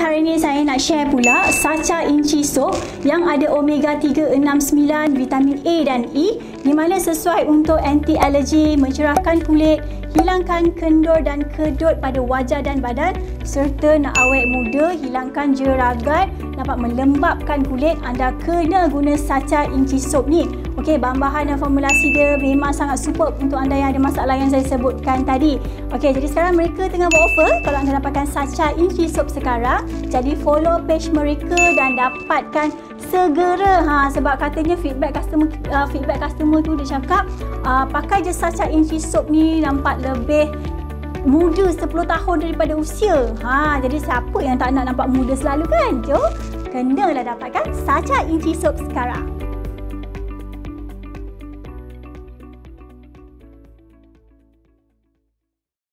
hari ini saya nak share pula Sacha Inci Soap yang ada omega 369, vitamin A dan E di mana sesuai untuk anti alergi, mencerahkan kulit, hilangkan kendur dan kedut pada wajah dan badan serta nak awet muda, hilangkan jeragat, dapat melembapkan kulit. Anda kena guna Sacha Inci Soap ni. Okey, bahan-bahan dan formulasi dia memang sangat superb untuk anda yang ada masalah yang saya sebutkan tadi. Okey, jadi sekarang mereka tengah buat offer kalau anda dapatkan Sacha Inci Soap sekarang. Jadi follow page mereka dan dapatkan segera ha sebab katanya feedback customer uh, feedback customer tu dia cakap uh, pakai je Sacha Inci Soap ni nampak lebih muda 10 tahun daripada usia. Ha jadi siapa yang tak nak nampak muda selalu kan? Jom kenalah dapatkan Sacha Inci Soap sekarang.